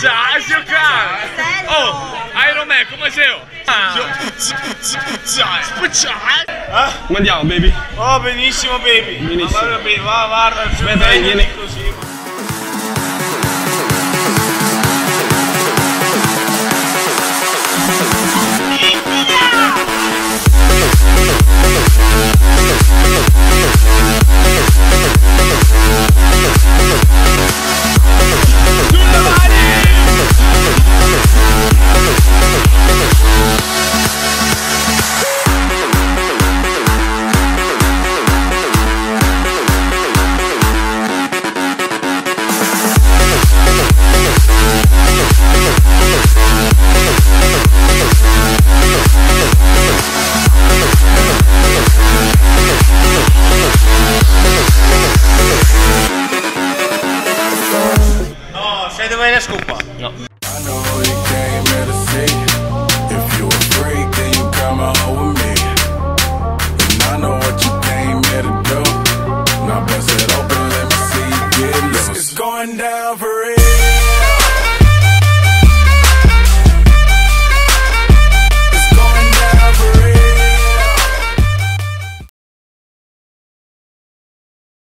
Speciale, giocare! Oh, Iron Man, come sei? Speciale! Come andiamo, baby? Oh, benissimo, baby. Benissimo. Ma guarda, baby, va, guarda. Aspetta, vieni. così. No, you